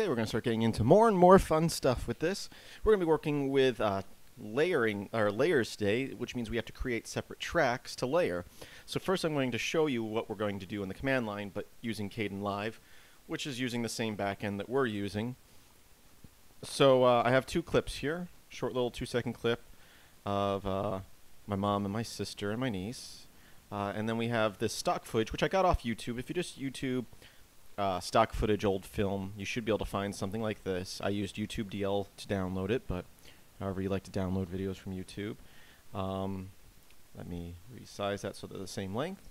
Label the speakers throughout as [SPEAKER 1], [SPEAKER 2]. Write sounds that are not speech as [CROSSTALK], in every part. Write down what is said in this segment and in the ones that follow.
[SPEAKER 1] Okay, we're going to start getting into more and more fun stuff with this. We're going to be working with uh, layering or layers today, which means we have to create separate tracks to layer. So first I'm going to show you what we're going to do in the command line, but using Kdenlive, which is using the same backend that we're using. So uh, I have two clips here, short little two second clip of uh, my mom and my sister and my niece. Uh, and then we have this stock footage, which I got off YouTube. If you just YouTube uh, stock footage old film, you should be able to find something like this. I used YouTube DL to download it, but however you like to download videos from YouTube. Um, let me resize that so they're the same length.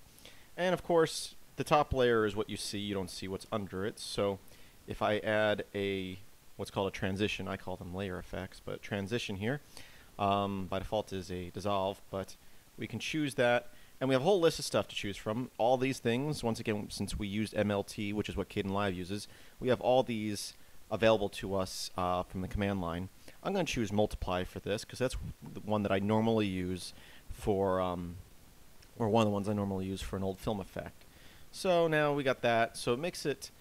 [SPEAKER 1] And of course, the top layer is what you see. You don't see what's under it. So if I add a what's called a transition, I call them layer effects, but transition here um, by default is a dissolve, but we can choose that and we have a whole list of stuff to choose from. All these things, once again, since we used MLT, which is what Kdenlive uses, we have all these available to us uh, from the command line. I'm going to choose multiply for this because that's the one that I normally use for, um, or one of the ones I normally use for an old film effect. So now we got that. So it makes it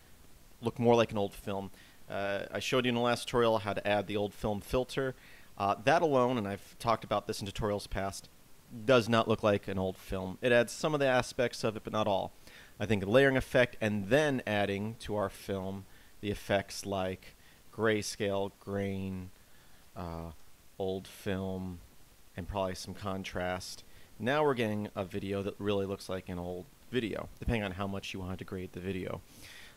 [SPEAKER 1] look more like an old film. Uh, I showed you in the last tutorial how to add the old film filter. Uh, that alone, and I've talked about this in tutorials past, does not look like an old film. It adds some of the aspects of it, but not all. I think layering effect and then adding to our film the effects like grayscale, grain, uh, old film, and probably some contrast. Now we're getting a video that really looks like an old video, depending on how much you want to grade the video.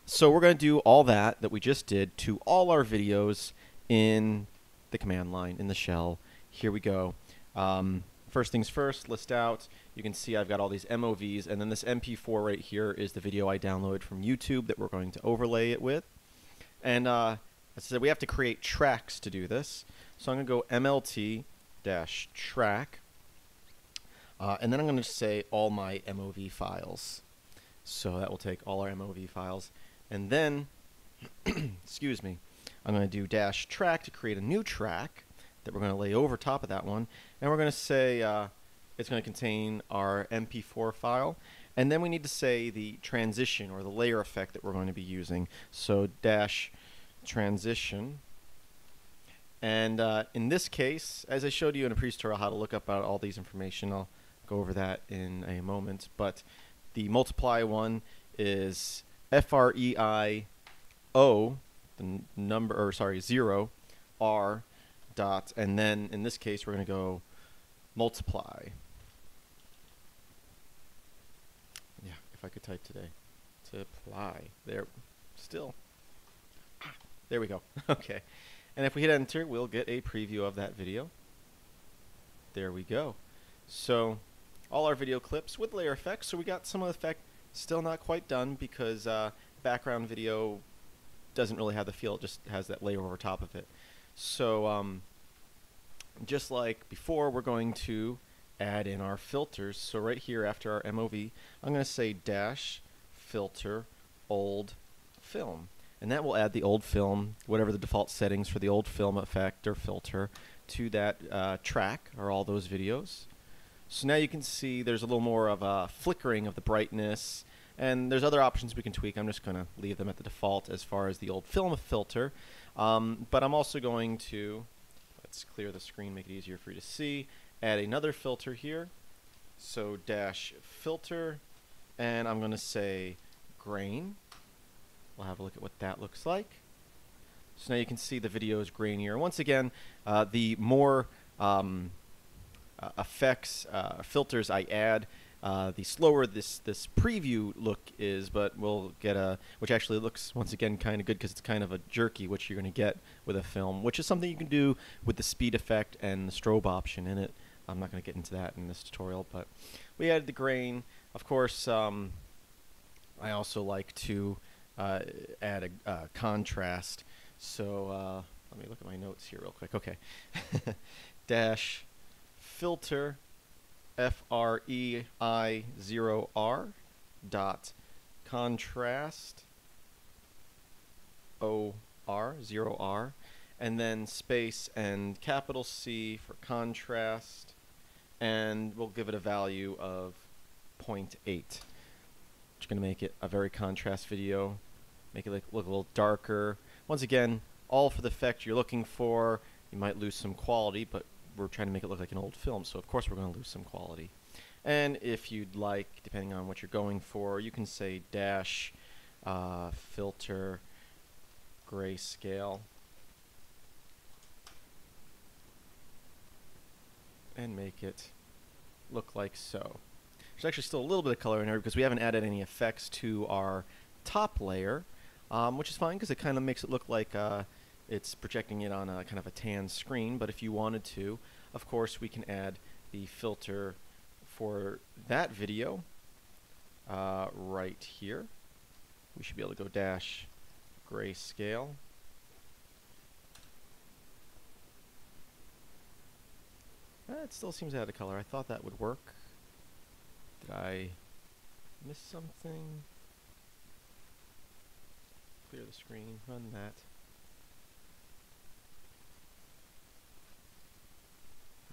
[SPEAKER 1] So we're going to do all that that we just did to all our videos in the command line, in the shell. Here we go. Um, First things first, list out. You can see I've got all these MOVs, and then this MP4 right here is the video I downloaded from YouTube that we're going to overlay it with. And uh, as I said, we have to create tracks to do this. So I'm going to go MLT dash track, uh, and then I'm going to say all my MOV files. So that will take all our MOV files. And then, [CLEARS THROAT] excuse me, I'm going to do dash track to create a new track that we're going to lay over top of that one. And we're going to say uh, it's going to contain our MP4 file. And then we need to say the transition or the layer effect that we're going to be using. So dash transition. And uh, in this case, as I showed you in a previous tutorial how to look up all these information, I'll go over that in a moment. But the multiply one is F-R-E-I-O, the number, or sorry, 0, R, dot, and then in this case we're going to go multiply. Yeah, if I could type today. To apply. There, still. There we go. [LAUGHS] okay. And if we hit enter, we'll get a preview of that video. There we go. So, all our video clips with layer effects. So we got some effect still not quite done because uh, background video doesn't really have the feel. It just has that layer over top of it. So um, just like before, we're going to add in our filters. So right here after our MOV, I'm going to say dash filter old film. And that will add the old film, whatever the default settings for the old film effect or filter, to that uh, track or all those videos. So now you can see there's a little more of a flickering of the brightness and there's other options we can tweak. I'm just going to leave them at the default as far as the old film filter. Um, but I'm also going to, let's clear the screen, make it easier for you to see, add another filter here. So dash filter, and I'm going to say grain. We'll have a look at what that looks like. So now you can see the video is grainier. Once again, uh, the more um, uh, effects, uh, filters I add, uh, the slower this this preview look is, but we'll get a which actually looks once again kind of good because it's kind of a jerky, which you're going to get with a film, which is something you can do with the speed effect and the strobe option in it. I'm not going to get into that in this tutorial, but we added the grain. Of course, um, I also like to uh, add a uh, contrast. So uh, let me look at my notes here real quick. Okay, [LAUGHS] dash filter F R E I 0 R dot contrast O R 0 R and then space and capital C for contrast and we'll give it a value of 0.8 which going to make it a very contrast video make it look, look a little darker Once again, all for the effect you're looking for. You might lose some quality, but we're trying to make it look like an old film, so of course we're going to lose some quality. And if you'd like, depending on what you're going for, you can say dash uh, filter grayscale and make it look like so. There's actually still a little bit of color in here because we haven't added any effects to our top layer, um, which is fine because it kind of makes it look like uh, it's projecting it on a kind of a tan screen. But if you wanted to, of course, we can add the filter for that video uh, right here. We should be able to go dash grayscale. Uh, it still seems out of color. I thought that would work. Did I miss something? Clear the screen, run that.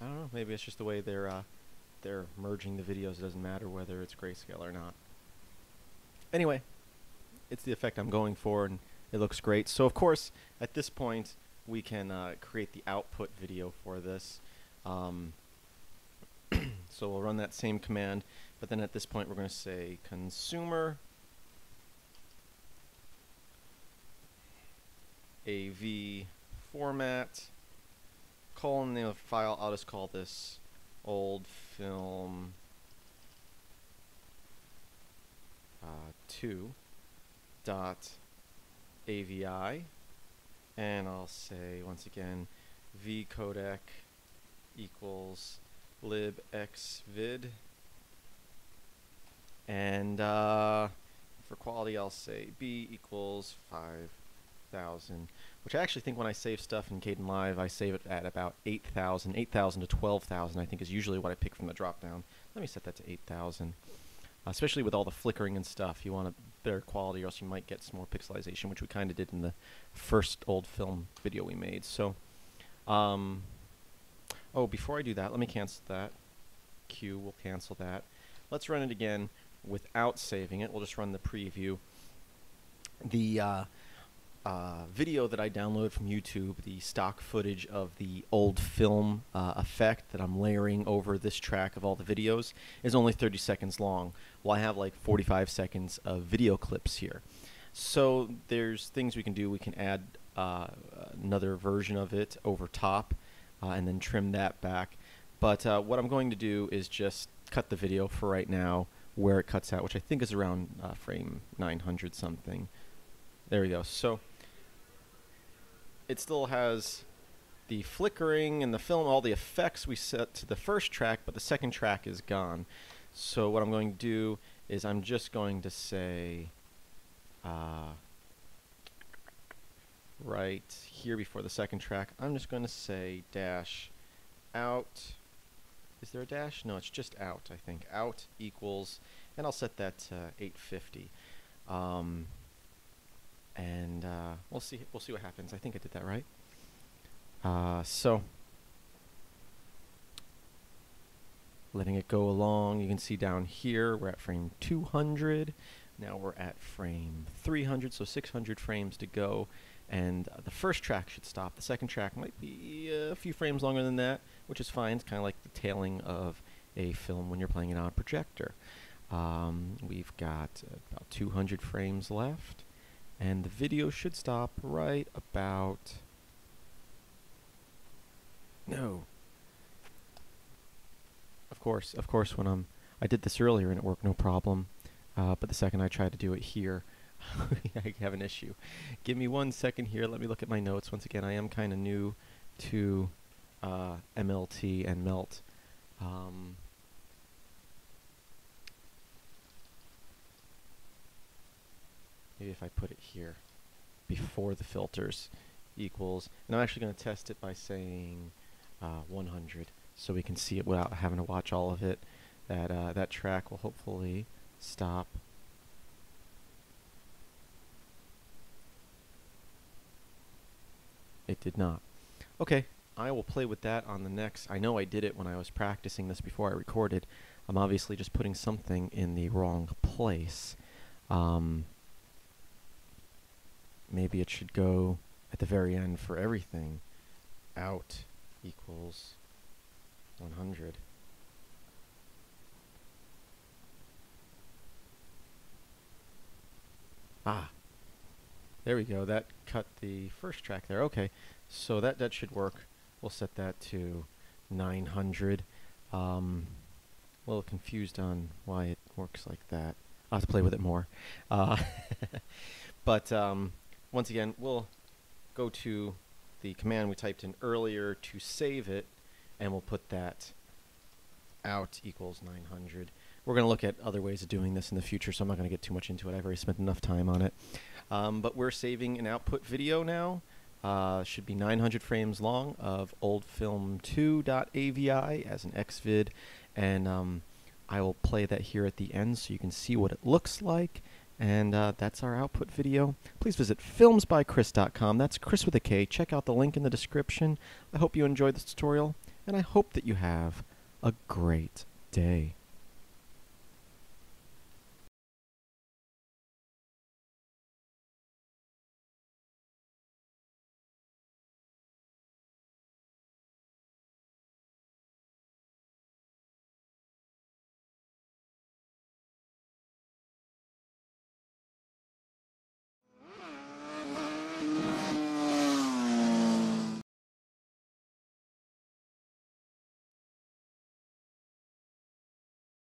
[SPEAKER 1] I don't know, maybe it's just the way they're uh, they're merging the videos. It doesn't matter whether it's grayscale or not. Anyway, it's the effect I'm going for and it looks great. So of course, at this point, we can uh, create the output video for this. Um, [CLEARS THROAT] so we'll run that same command, but then at this point we're going to say consumer AV format colon name of file. I'll just call this old film uh, 2 dot AVI and I'll say once again v codec equals libxvid and uh, for quality I'll say b equals 5000 which I actually think when I save stuff in Kdenlive, I save it at about 8000 8000 to 12000 I think is usually what I pick from the drop down let me set that to 8000 especially with all the flickering and stuff you want a better quality or else you might get some more pixelization which we kind of did in the first old film video we made so um, Oh, before I do that, let me cancel that. Q, we'll cancel that. Let's run it again without saving it. We'll just run the preview. The uh, uh, video that I downloaded from YouTube, the stock footage of the old film uh, effect that I'm layering over this track of all the videos, is only 30 seconds long. Well, I have like 45 seconds of video clips here. So there's things we can do. We can add uh, another version of it over top uh, and then trim that back. But uh, what I'm going to do is just cut the video for right now where it cuts out, which I think is around uh, frame 900 something. There we go. So it still has the flickering and the film, all the effects we set to the first track, but the second track is gone. So what I'm going to do is I'm just going to say uh, right here before the second track, I'm just going to say dash out. Is there a dash? No, it's just out, I think. Out equals, and I'll set that to 850. Um, and uh, we'll see. We'll see what happens. I think I did that right. Uh, so letting it go along. You can see down here we're at frame 200. Now we're at frame 300, so 600 frames to go and uh, the first track should stop. The second track might be a few frames longer than that, which is fine. It's kind of like the tailing of a film when you're playing it on a projector. Um, we've got about 200 frames left, and the video should stop right about. No. Of course, of course, when I'm. I did this earlier and it worked no problem, uh, but the second I tried to do it here, [LAUGHS] I have an issue. Give me one second here. Let me look at my notes. Once again, I am kind of new to uh, MLT and Melt. Um, maybe if I put it here before the filters equals, and I'm actually going to test it by saying uh, 100 so we can see it without having to watch all of it. That, uh, that track will hopefully stop It did not. Okay, I will play with that on the next. I know I did it when I was practicing this before I recorded. I'm obviously just putting something in the wrong place. Um, maybe it should go at the very end for everything. Out equals 100. Ah, there we go. That cut the first track there. Okay, so that, that should work. We'll set that to 900. Um, a little confused on why it works like that. I'll have to play with it more. Uh, [LAUGHS] but um, once again, we'll go to the command we typed in earlier to save it, and we'll put that out equals 900. We're going to look at other ways of doing this in the future, so I'm not going to get too much into it. I've already spent enough time on it. Um, but we're saving an output video now. Uh, should be 900 frames long of oldfilm2.avi as an XVID, and um, I will play that here at the end so you can see what it looks like. And uh, that's our output video. Please visit filmsbykris.com. That's Kris with a K. Check out the link in the description. I hope you enjoyed this tutorial, and I hope that you have a great day.